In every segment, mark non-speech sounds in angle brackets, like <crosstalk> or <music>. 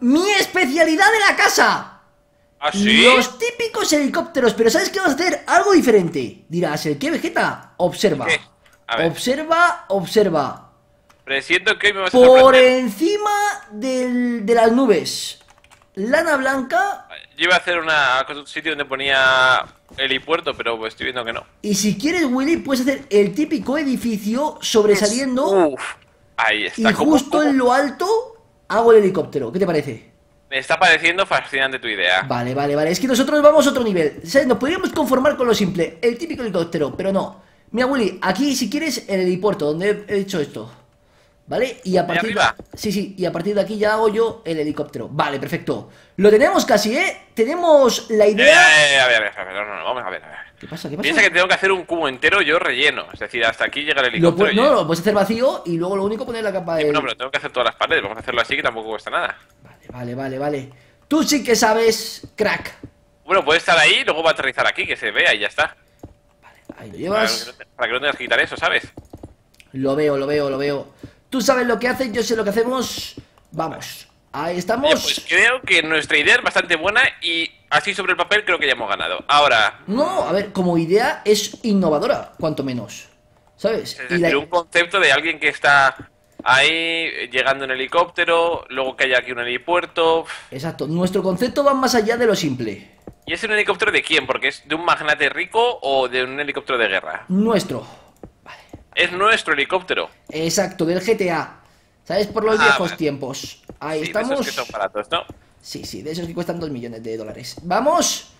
mi especialidad de la casa. ¿Ah, sí? Los típicos helicópteros, pero ¿sabes qué vamos a hacer? Algo diferente. Dirás, ¿el qué, Vegeta? Observa. ¿Qué? A ver. Observa, observa. Presiento que hoy me vas a Por encima del- de las nubes. Lana blanca. Yo iba a hacer una un sitio donde ponía helipuerto, pero pues estoy viendo que no. Y si quieres, Willy, puedes hacer el típico edificio sobresaliendo. Uf. Ahí y está. ¿Cómo- justo cómo? en lo alto hago el helicóptero. ¿Qué te parece? Me está pareciendo fascinante tu idea. Vale, vale, vale. Es que nosotros vamos a otro nivel. ¿Sabes? Nos podríamos conformar con lo simple. El típico helicóptero, pero no. Mira, Willy, aquí si quieres el helipuerto, donde he hecho esto. ¿Vale? Y a partir de... Sí, sí, y a partir de aquí ya hago yo el helicóptero. Vale, perfecto. Lo tenemos casi, ¿eh? Tenemos la Eh, idea... eh, a ver, a ver, a ver, no, no, vamos a ver, a ver. ¿Qué pasa? ¿Qué pasa? Piensa que tengo que hacer un cubo entero yo relleno. Es decir, hasta aquí llega el Lo helicóptero. pu- no, lo puedes hacer vacío y luego lo único poner la capa de... No, pero tengo que hacer todas las paredes. Vamos a hacerlo así que tampoco cuesta nada. Vale, vale, vale, vale. Tú sí que sabes, crack. Bueno, puede estar ahí y luego va a aterrizar aquí, que se vea y ya está. Ahí lo Para que, llevas. no te- para que no tengas que quitar eso, ¿sabes? Lo veo, lo veo, lo veo. Tú sabes lo que haces, yo sé lo que hacemos. Vamos. Ahí Oye, estamos. pues creo que nuestra idea es bastante buena y así sobre el papel creo que ya hemos ganado. Ahora, No, a ver, como idea es innovadora, cuanto menos. ¿Sabes? es Y decir, la- un concepto de alguien que está ahí llegando en helicóptero, luego que haya aquí un helipuerto. Exacto, nuestro concepto va más allá de lo simple. ¿Y es un helicóptero de quién? ¿Porque es de un magnate rico o de un helicóptero de guerra? Nuestro. Es nuestro helicóptero. Exacto, del GTA. ¿Sabes? Por los Ah, viejos vale. tiempos. Ahí Sí, de estamos. esos que son baratos, ¿no? Sí, sí, de esos que cuestan 2 millones de dólares. ¡Vamos!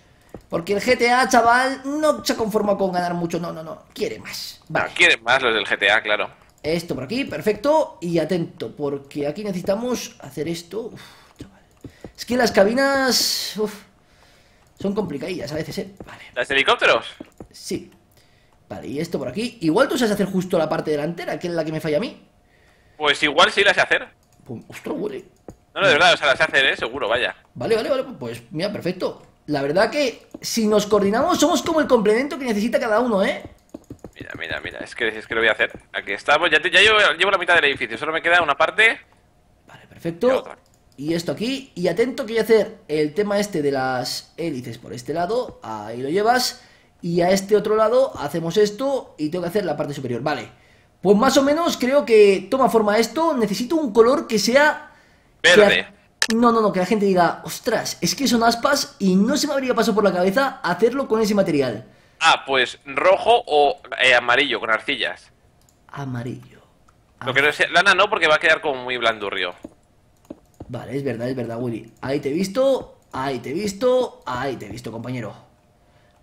Porque el GTA, chaval, no se conforma con ganar mucho. No, no, no. Quiere más. No, Vale. quieren más los del GTA, claro. Esto por aquí, perfecto. Y atento, porque aquí necesitamos hacer esto. Uf, chaval. Es que las cabinas. uf, son complicadillas a veces, ¿eh? Vale, ¿Los helicópteros? sí. Vale, y esto por aquí. Igual tú sabes hacer justo la parte delantera, que es la que me falla a mí. Pues igual sí las sé hacer. Pues, ostras, huele. No, no, de verdad, o sea, las sé hacer, ¿eh? Seguro, vaya. Vale, vale, vale. Pues mira, perfecto. La verdad que si nos coordinamos, somos como el complemento que necesita cada uno, ¿eh? Mira, mira, mira, es que, es que lo voy a hacer. Aquí estamos, ya, te- ya llevo, llevo la mitad del edificio, solo me queda una parte. Vale, perfecto. Y esto aquí. Y atento que voy a hacer el tema este de las hélices por este lado. Ahí lo llevas. Y a este otro lado hacemos esto y tengo que hacer la parte superior. Vale. Pues más o menos creo que toma forma esto. Necesito un color que sea... Verde. la- No, no, no, que la gente diga, ostras, es que son aspas y no se me habría pasado por la cabeza hacerlo con ese material. Ah, pues rojo o eh, amarillo, con arcillas. Amarillo. Lo que no sea, lana no, porque va a quedar como muy blandurrio. Vale, es verdad, es verdad, Willy. Ahí te he visto, ahí te he visto, ahí te he visto, compañero.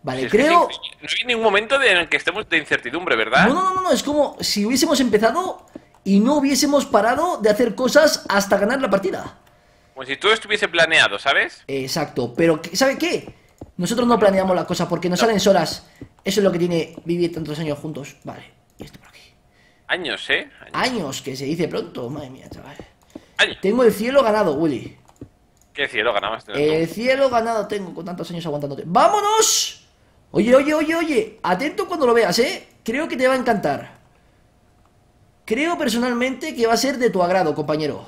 Vale, Si creo... no hay ningún momento de- en el que estemos de incertidumbre, ¿verdad? No, no, no, no, es como si hubiésemos empezado y no hubiésemos parado de hacer cosas hasta ganar la partida. Como si todo estuviese planeado, ¿sabes? Exacto, pero ¿sabe qué? Nosotros no planeamos las cosas porque nos salen solas. Eso es lo que tiene vivir tantos años juntos. Vale, y esto por aquí. Años, ¿eh? Años. Años, que se dice pronto, madre mía, chaval. Años. Tengo el cielo ganado, Willy. ¿Qué cielo ganabas? tú? El cielo ganado tengo con tantos años aguantándote. ¡Vámonos! Oye, oye, oye, oye. Atento cuando lo veas, ¿eh? Creo que te va a encantar. Creo personalmente que va a ser de tu agrado, compañero.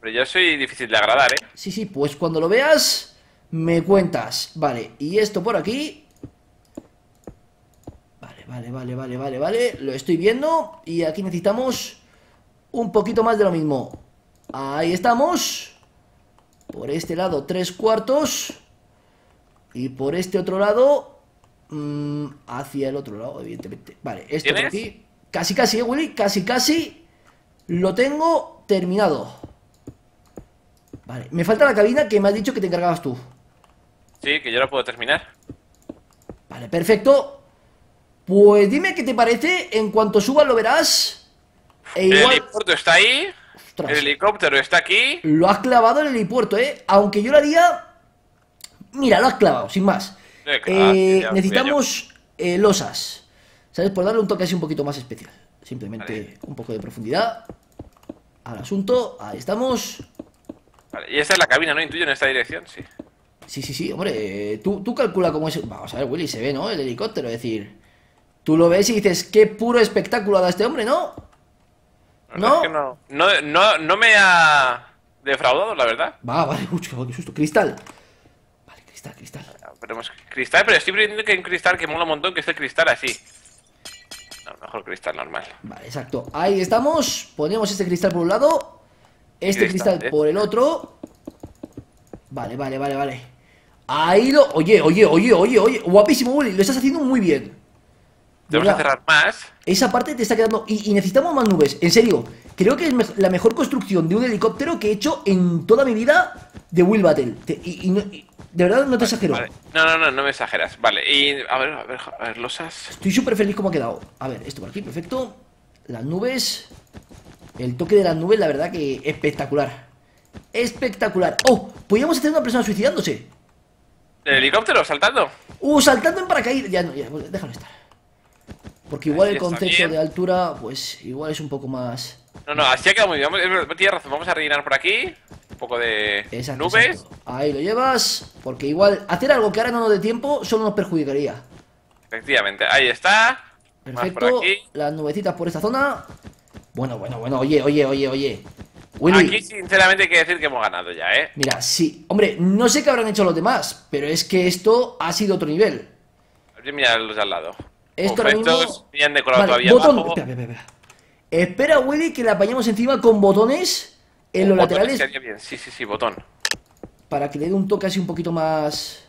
Pero yo soy difícil de agradar, ¿eh? Sí, sí, pues cuando lo veas, me cuentas. Vale, y esto por aquí. Vale, vale, vale, vale, vale, vale. Lo estoy viendo. Y aquí necesitamos un poquito más de lo mismo. Ahí estamos. Por este lado, tres cuartos. Y por este otro lado, mm, hacia el otro lado, evidentemente. Vale, esto por aquí. Casi, casi, ¿eh, Willy? Casi, casi. Lo tengo terminado. Vale, me falta la cabina que me has dicho que te encargabas tú. Sí, que yo la puedo terminar. Vale, perfecto. Pues dime qué te parece. En cuanto subas lo verás. E El helipuerto está ahí. Ostras. El helicóptero está aquí. lo has clavado en el helipuerto, ¿eh? Aunque yo lo haría... Mira, lo has clavado, sin más. Sí, claro, Eh, eh, losas. ¿Sabes? Por darle un toque así un poquito más especial. Simplemente Vale. un poco de profundidad al asunto. Ahí estamos. Vale, y esa es la cabina, ¿no? Intuyo en esta dirección, sí. Sí, sí, sí, hombre, eh, tú, tú calcula cómo es... Vamos a ver, Willy, se ve, ¿no? El helicóptero, es decir... Tú lo ves y dices, qué puro espectáculo ha dado este hombre, ¿no? ¿No? es que no, no, no, no me ha defraudado, la verdad. Va, vale, uy, qué susto. Cristal. Vale, cristal, cristal. Veremos cristal, pero estoy aprendiendo que hay un cristal que mola un montón, que es el cristal así. No, mejor cristal normal. Vale, exacto. Ahí estamos. Ponemos este cristal por un lado. Este Cristal, ¿eh? por el otro. Vale, vale, vale, vale. Ahí lo. Oye, oye, oye, oye, oye. Guapísimo, Willy. Lo estás haciendo muy bien. Tenemos que cerrar más. Esa parte te está quedando. Y, y necesitamos más nubes. En serio. Creo que es me- la mejor construcción de un helicóptero que he hecho en toda mi vida de Will Battle. Te- y, y no- y- de verdad no te exagero. Vale. No, no, no, no me exageras. Vale, y a ver, a ver, a ver, losas. Estoy súper feliz como ha quedado. A ver, esto por aquí, perfecto. Las nubes. El toque de las nubes, la verdad que espectacular. Espectacular. Oh, podríamos hacer una persona suicidándose. ¿El helicóptero saltando? Uh, saltando en paracaídas. Ya no, ya, déjalo estar. Porque igual el concepto de altura, pues igual es un poco más. No, no, así ha quedado muy bien. Tienes razón, vamos a rellenar por aquí. Un poco de Exacto, nubes. exacto. Ahí lo llevas. Porque igual hacer algo que ahora no nos dé tiempo solo nos perjudicaría. Efectivamente, ahí está. Por Perfecto. aquí. Las nubecitas por esta zona. Bueno, bueno, bueno. Oye, oye, oye, oye. Willy. Aquí, sinceramente, hay que decir que hemos ganado ya, ¿eh? Mira, sí. Hombre, no sé qué habrán hecho los demás, pero es que esto ha sido otro nivel. Mira los de al lado. Esto ahora mismo... decorado Vale, todavía botón. abajo. Espera, espera, espera. Espera, Willy, que le apañamos encima con botones en los botón laterales bien. Sí, sí, sí, botón. para que le dé un toque así un poquito más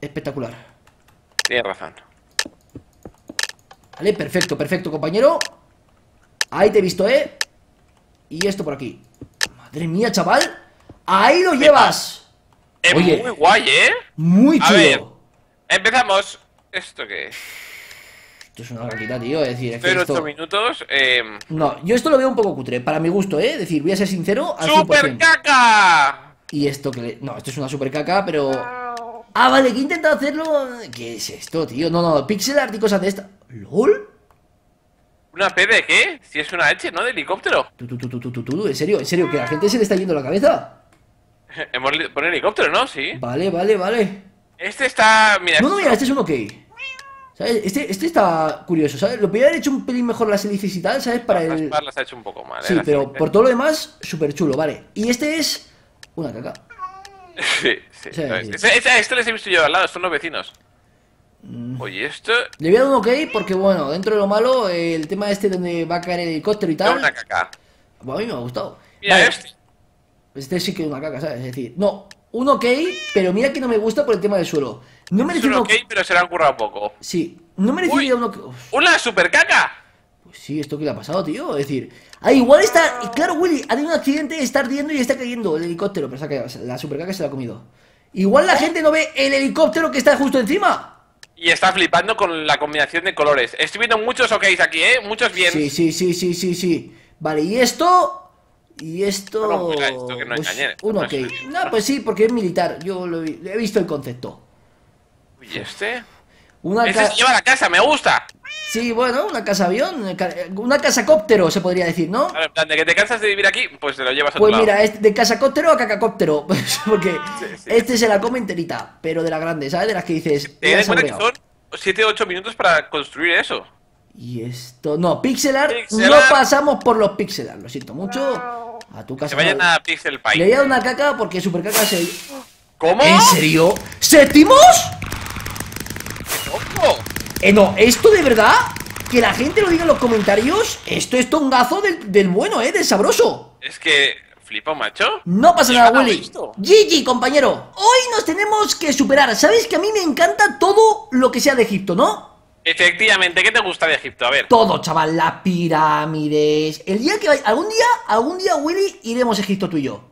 espectacular. Tienes razón. Vale, perfecto, perfecto, compañero. Ahí te he visto, ¿eh? Y esto por aquí. Madre mía, chaval. Ahí lo llevas. Es Oye. muy guay, ¿eh? Muy A chulo. ver. Empezamos. ¿Esto qué es? Esto es una raquita, tío. Es decir, es que 08 esto... minutos. Eh, No, yo esto lo veo un poco cutre, para mi gusto, ¿eh? Es decir, voy a ser sincero al 100%. ¡Super caca! Y esto que le... No, esto es una super caca, pero... Ah, vale, que he intentado hacerlo... ¿Qué es esto, tío? No, no, pixel art y cosas de esta... ¿LOL? ¿Una P de qué? Si es una H, ¿no? De helicóptero. Tú, tú, tú, tú, tú, tú, tú, en serio, en serio, que la gente se le está yendo la cabeza. <laughs> Hemos pone helicóptero, ¿no? Sí. Vale, vale, vale. Este está. Mira. No, no, mira, este es un ok. ¿Sabes? Este, este está curioso, ¿sabes? Lo podría haber hecho un pelín mejor las hélices y tal, ¿sabes? Para Las el... palas ha hecho un poco mal. ¿eh? Sí, pero por todo lo demás, súper chulo, vale. Y este es... Una caca. <laughs> Sí, sí. Ese- ese- Este les he visto yo al lado, son los vecinos. Mm. Oye, esto. Le voy a dar un ok porque, bueno, dentro de lo malo, el tema este donde va a caer el helicóptero y Es tal... una caca. Bueno, a mí me ha gustado. Mira Vale, este. Este sí que es una caca, ¿sabes? Es decir, no, un ok, pero mira que no me gusta por el tema del suelo. No Es merece un un ok, pero se le han currado poco. Sí, no merecería Uy. un ok. Uf, ¡Una super caca! pues sí, esto que le ha pasado, tío. Es decir, ah, igual está. Claro, Willy, ha tenido un accidente, está ardiendo y está cayendo el helicóptero, pero se ha caído, la supercaca se la ha comido. Igual la gente no ve el helicóptero que está justo encima. Y está flipando con la combinación de colores. Estoy viendo muchos OKs aquí, ¿eh? Muchos bien. Sí, sí, sí, sí, sí, sí. Vale, y esto. Y esto. No, no, mira, esto que no pues, un ok. No, pues sí, porque es militar. Yo lo he, he visto el concepto. Uy, este. Una Este se lleva a la casa, me gusta. Sí, bueno, una casa avión, una casa cóptero se podría decir, ¿no? En plan, de que te cansas de vivir aquí, pues te lo llevas a Pues otro lado. mira, es de casacóptero a cacacóptero, <laughs> porque Sí, sí. este se la come enterita, pero de la grande, ¿sabes? De las que dices, Ten "La en cuenta que saboreado". son 7 8 minutos para construir eso. Y esto, no, pixelar, Pixelar. no pasamos por los pixelar, lo siento mucho. A tu casa. se vayan a Pixel Le Pie. voy a dar una caca porque super caca se. ¿Cómo? ¿En serio? ¿Séptimos? Eh, no, esto de verdad, que la gente lo diga en los comentarios, esto es tongazo del, del bueno, ¿eh? Del sabroso. Es que flipa, macho. No pasa nada, Willy. visto. GG, compañero. Hoy nos tenemos que superar. ¿Sabes que a mí me encanta todo lo que sea de Egipto, no? Efectivamente, ¿qué te gusta de Egipto? A ver. Todo, chaval. Las pirámides. El día que vaya... Algún día, algún día, Willy, iremos a Egipto tú y yo.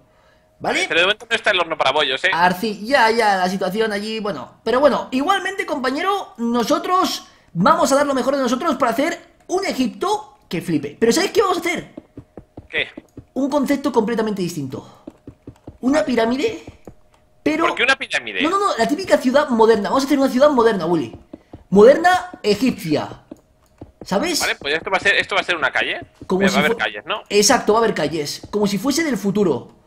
¿Vale? Pero de momento no está el horno para bollos, ¿eh? Arci, ya, ya, la situación allí, bueno. Pero bueno, igualmente, compañero, nosotros vamos a dar lo mejor de nosotros para hacer un Egipto que flipe. Pero ¿sabes qué vamos a hacer? ¿Qué? Un concepto completamente distinto. Una pirámide, pero... ¿Por qué una pirámide? No, no, no, la típica ciudad moderna. Vamos a hacer una ciudad moderna, Willy. Moderna egipcia. ¿Sabes? Vale, pues esto va a ser, esto va a ser una calle. Como va si a haber calles, ¿no? Exacto, va a haber calles. Como si fuese del futuro.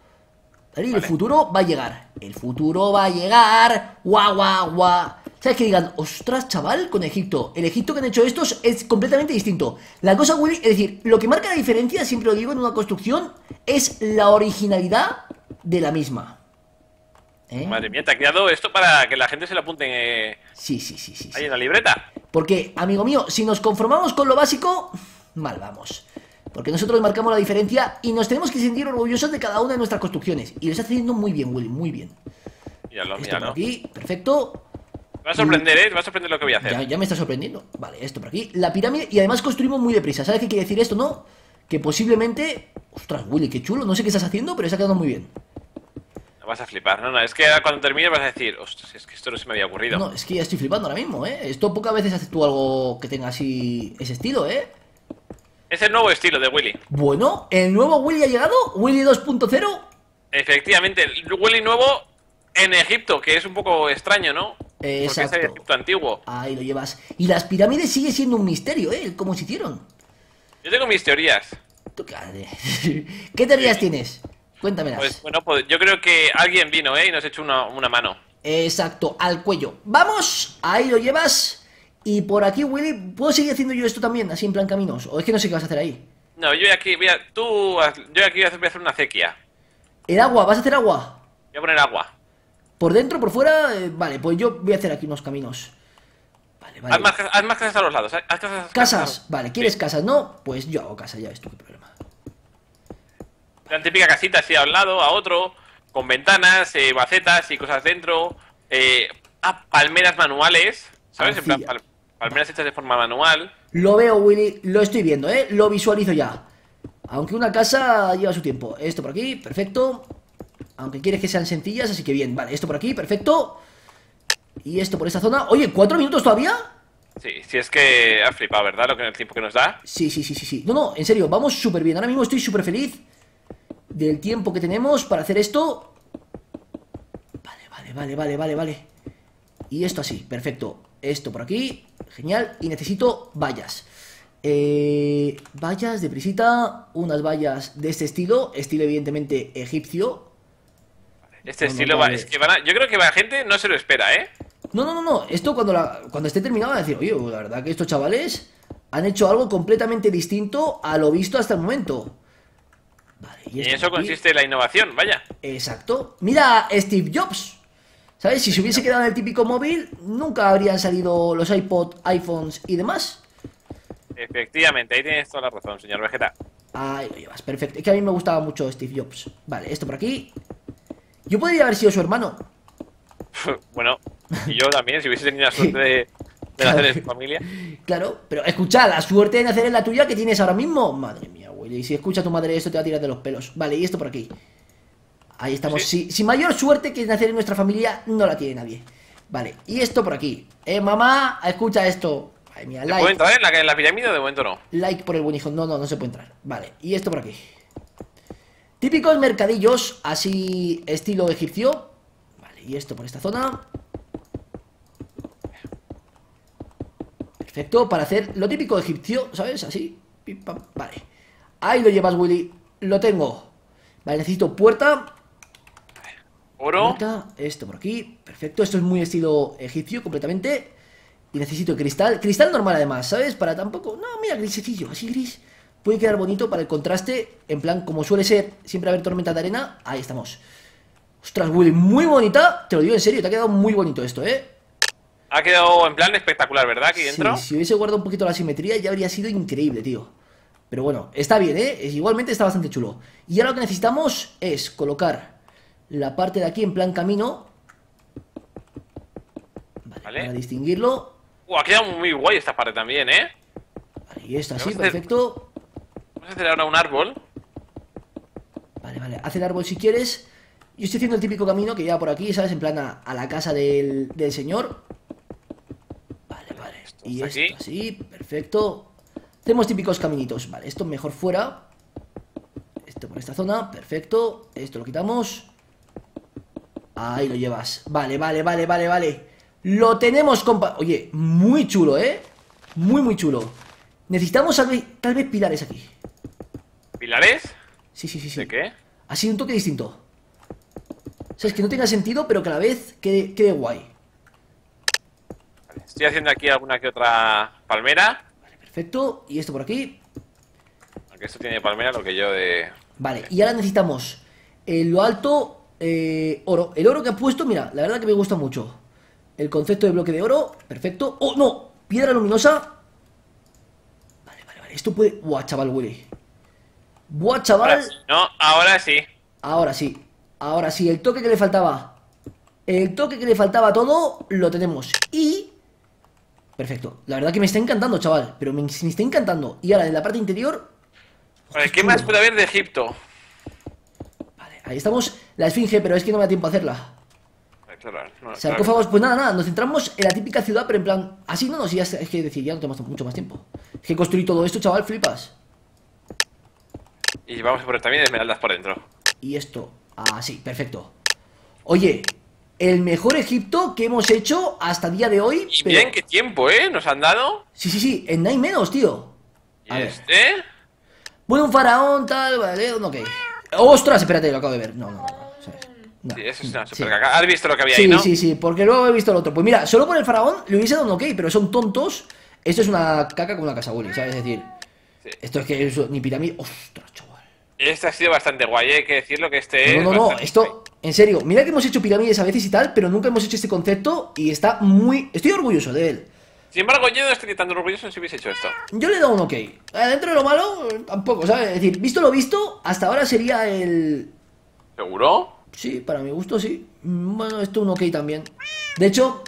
¿Vale? Y El futuro va a llegar. El futuro va a llegar. Guau, guau, guau. ¿Sabes? Que digan, ostras, chaval, con Egipto. El Egipto que han hecho estos es completamente distinto. La cosa, Willy, es decir, lo que marca la diferencia, siempre lo digo en una construcción, es la originalidad de la misma. ¿Eh? Madre mía, te ha creado esto para que la gente se lo apunte eh, sí, sí, sí, sí, ahí en la libreta. Porque, amigo mío, si nos conformamos con lo básico, mal vamos. Porque nosotros marcamos la diferencia y nos tenemos que sentir orgullosos de cada una de nuestras construcciones. Y lo está haciendo muy bien, Willy, muy bien. Míralo, esto míralo. aquí, perfecto. Me va a sorprender, ¿eh? Me va a sorprender lo que voy a hacer. Ya, me está sorprendiendo. Vale, esto por aquí. La pirámide, y además construimos muy deprisa. ¿Sabes qué quiere decir esto, no? Que posiblemente... Ostras, Willy, qué chulo. No sé qué estás haciendo, pero se ha quedado muy bien. Vas a flipar, no, no, es que cuando termine vas a decir, ostras, es que esto no se me había ocurrido. No, es que ya estoy flipando ahora mismo, ¿eh? Esto pocas veces haces tú algo que tenga así ese estilo, ¿eh? Es el nuevo estilo de Willy. Bueno, ¿el nuevo Willy ha llegado? ¿Willy 2.0? Efectivamente, el Willy nuevo en Egipto, que es un poco extraño, ¿no? Exacto. Porque es el Egipto antiguo. Ahí lo llevas. Y las pirámides sigue siendo un misterio, ¿eh? ¿Cómo se hicieron? Yo tengo mis teorías. <laughs> ¿Qué teorías tienes? Cuéntamelas. Pues bueno, pues yo creo que alguien vino, ¿eh? Y nos echó una, una mano. Exacto, al cuello. Vamos, ahí lo llevas. Y por aquí, Willy, ¿puedo seguir haciendo yo esto también, así en plan caminos? ¿O es que no sé qué vas a hacer ahí? No, yo aquí voy a... Tú... Yo aquí voy a hacer, una sequía. ¿El agua? ¿Vas a hacer agua? Voy a poner agua. ¿Por dentro, por fuera? Eh, vale, pues yo voy a hacer aquí unos caminos. Vale, vale. Haz más, casas a los lados. Haz casas, casas. Vale, ¿quieres casas? No, pues yo hago casas, ya ves tú qué problema. La típica casita así a un lado, a otro, con ventanas, eh, bacetas y cosas dentro. Eh, ah, palmeras manuales, ¿sabes? En plan, Palmeras hechas de forma manual. Lo veo, Willy, lo estoy viendo, ¿eh? Lo visualizo ya. Aunque una casa lleva su tiempo. Esto por aquí, perfecto. Aunque quieres que sean sencillas, así que bien. Vale, esto por aquí, perfecto. Y esto por esta zona. Oye, ¿cuatro minutos todavía? Sí, si es que ha flipado, ¿verdad? Lo que el tiempo que nos da. Sí, sí, sí, sí, sí. No, no, en serio, vamos súper bien. Ahora mismo estoy súper feliz del tiempo que tenemos para hacer esto. Vale, vale, vale, vale, vale, vale. Y esto así, perfecto. Esto por aquí, genial. Y necesito vallas. Eh, vallas de prisita, unas vallas de este estilo, estilo evidentemente egipcio. Este estilo va, es que van a, yo creo que la gente no se lo espera, ¿eh? No, no, no, no. Esto cuando, la, cuando esté terminado va a decir, oye, la verdad que estos chavales han hecho algo completamente distinto a lo visto hasta el momento. Vale, y, en eso consiste la innovación, vaya. Exacto. Mira Steve Jobs. ¿Sabes? Si se hubiese quedado en el típico móvil, nunca habrían salido los iPod, iPhones y demás. Efectivamente, ahí tienes toda la razón, señor Vegeta. Ahí lo llevas, perfecto. Es que a mí me gustaba mucho Steve Jobs. Vale, esto por aquí. Yo podría haber sido su hermano. <laughs> bueno, y yo también, si hubiese tenido la suerte de, nacer en su familia. Claro, pero escucha, la suerte de nacer en la tuya que tienes ahora mismo. Madre mía, güey. Y si escucha tu madre esto, te va a tirar de los pelos. Vale, y esto por aquí. Ahí estamos. Si, mayor suerte que nacer en nuestra familia, no la tiene nadie. Vale, y esto por aquí. Eh, mamá, escucha esto. Ay, mía, like. ¿Se puede entrar en la, en la pirámide de momento no? Like por el buen hijo. No, no, no se puede entrar. Vale, y esto por aquí. Típicos mercadillos, así estilo egipcio. Vale, y esto por esta zona. Perfecto, para hacer lo típico egipcio, ¿sabes? Así. Vale. Ahí lo llevas, Willy. Lo tengo. Vale, necesito puerta. Oro. Esto por aquí. Perfecto. Esto es muy estilo egipcio completamente. Y necesito cristal. Cristal normal además, ¿sabes? Para tampoco... No, mira, grisecillo. Así gris. Puede quedar bonito para el contraste. En plan, como suele ser siempre haber tormenta de arena. Ahí estamos. Ostras, Willy, muy bonita. Te lo digo en serio, te ha quedado muy bonito esto, ¿eh? Ha quedado en plan espectacular, ¿verdad? Aquí dentro. Sí, si hubiese guardado un poquito la simetría ya habría sido increíble, tío. Pero bueno, está bien, ¿eh? Igualmente está bastante chulo. Y ahora lo que necesitamos es colocar la parte de aquí en plan camino. Vale, para distinguirlo. Uh, ha quedado muy guay esta parte también, ¿eh? Vale, y esta sí, perfecto. Vamos a hacer ahora un árbol. Vale, vale, haz el árbol si quieres. Yo estoy haciendo el típico camino que lleva por aquí, ¿sabes? En plan a, la casa del, señor. Vale, vale. y esto así, perfecto. Hacemos típicos caminitos. Vale, esto mejor fuera. Esto por esta zona, perfecto. Esto lo quitamos. Ahí lo llevas. Vale, vale, vale, vale, vale. Lo tenemos, compa... Oye, muy chulo, ¿eh? Muy, muy chulo. Necesitamos tal vez, pilares aquí. ¿Pilares? Sí, sí, sí, sí. ¿De qué? Así un toque distinto. O sea, es que no tenga sentido, pero que a la vez quede, quede guay. Estoy haciendo aquí alguna que otra palmera. Vale, perfecto. Y esto por aquí. Aunque esto tiene palmera, lo que yo de. Vale, y ahora necesitamos en lo alto eh, oro. El oro que ha puesto, mira, la verdad que me gusta mucho. El concepto de bloque de oro, perfecto. ¡Oh, no! Piedra luminosa. Vale, vale, vale. Esto puede... Buah, chaval, huele. Buah, Ahora chaval. sí. No, ahora sí. Ahora sí. Ahora sí, el toque que le faltaba. El toque que le faltaba a todo, lo tenemos. Y... Perfecto. La verdad que me está encantando, chaval. Pero me, me está encantando. Y ahora, en la parte interior... Vale, ¿Qué más puede haber de Egipto? Ahí estamos. La esfinge, pero es que no me da tiempo a hacerla. Sarcófagos, pues nada, nada, nos centramos en la típica ciudad, pero en plan, así no, no, si ya es que decir, ya no tenemos mucho más tiempo. Es que construir todo esto, chaval, flipas. Y vamos a poner también esmeraldas por dentro. Y esto, así, perfecto. Oye, el mejor Egipto que hemos hecho hasta día de hoy. Y pero- bien, qué tiempo, ¿eh? Nos han dado. Sí, sí, sí, en Nine menos, tío. Y A ver. este. Bueno, un faraón, tal, vale, ok. Ostras, espérate, lo acabo de ver. No, no, no, ¿sabes? No. Sí, eso es una Sí. super caca. ¿Has visto lo que había Sí, ahí, no? sí, sí, porque luego he visto el otro. Pues mira, solo por el faraón le hubiese dado un ok, pero son tontos. Esto es una caca con una casa, Willy, ¿sabes? Es decir, Sí. esto es que es ni pirámide. Ostras, chaval. Este ha sido bastante guay, hay que decirlo que este. No, no, es no, bastante esto, en serio, mira que hemos hecho pirámides a veces y tal, pero nunca hemos hecho este concepto y está muy. Estoy orgulloso de él. Sin embargo, yo no estoy tan orgulloso si hubiese hecho esto. Yo le he dado un ok. Eh, Dentro de lo malo, tampoco, ¿sabes? Es decir, visto lo visto, hasta ahora sería el. ¿Seguro? Sí, para mi gusto sí. Bueno, esto un ok también. De hecho,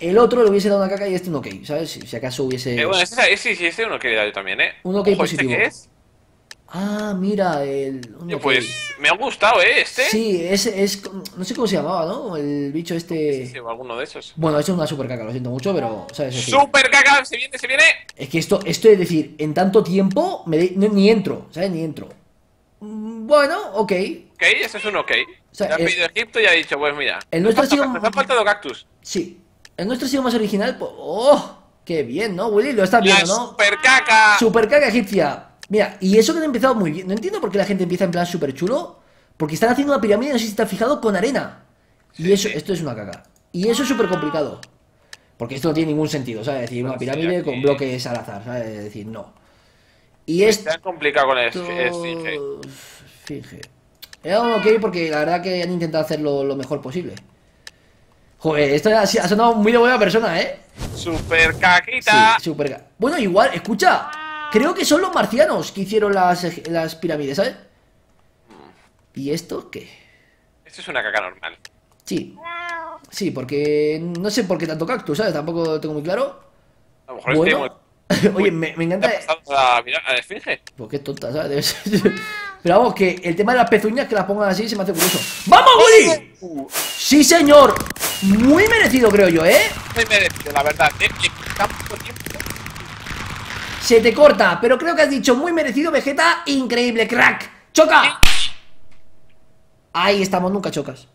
el otro le hubiese dado una caca y este un ok, ¿sabes? Si, si acaso hubiese. Eh, bueno, este, sí, sí, este he dado yo también, ¿eh? Un ok Ojo, ¿este positivo. qué es? Ah, mira, el. Oye. Pues me ha gustado, ¿eh? Este. Sí, es, es. No sé cómo se llamaba, ¿no? El bicho este. Sí, o alguno de esos. Bueno, eso es una super caca, lo siento mucho, pero. ¿Sabes? Es ¡Super caca! ¡Se viene, se viene! Es que esto, esto es decir, en tanto tiempo, me de- no- ni entro, ¿sabes? Ni entro. Mm, Bueno, ok. Ok, eso es un ok. sea, ya ha eh, pedido Egipto y ha dicho, pues mira. el nuestro ha sido- nos ha faltado cactus. Sí. El nuestro ha sido más original. pues, ¡Oh! ¡Qué bien, ¿no, Willy? Lo estás ¡La viendo, ¿no? super caca! Super caca egipcia. Mira, y eso que han empezado muy bien. No entiendo por qué la gente empieza en plan súper chulo. Porque están haciendo una pirámide, no sé si has fijado, con arena. Y eso, sí. esto es una caca. Y eso es súper complicado. Porque esto no tiene ningún sentido, ¿sabes? Es decir, una pirámide aquí- con bloques al azar, ¿sabes? Es decir, no. Y esto. Se han complicado con el esfinge. Finge. He dado un ok porque la verdad que han intentado hacerlo lo mejor posible. Joder, esto ha, ha sonado muy de buena persona, ¿eh? Super caquita. Sí, súper. ga- Bueno, igual, escucha. Creo que son los marcianos que hicieron las, las pirámides, ¿sabes? ¿Y esto qué? Esto es una caca normal. Sí. Sí, porque no sé por qué tanto cactus, ¿sabes? Tampoco lo tengo muy claro. A lo mejor Bueno. <laughs> Oye, me, me ¿Te encanta. a mirar a la esfinge? Pues qué tonta, ¿sabes? <laughs> Pero vamos, que el tema de las pezuñas que las pongan así se me hace curioso. ¡Vamos! Uh, Sí, señor. Muy merecido, creo yo, ¿eh? muy merecido, la verdad. ¿eh? Tiempo. Se te corta, pero creo que has dicho muy merecido, Vegeta. Increíble, crack. ¡Choca! Ahí estamos, nunca chocas.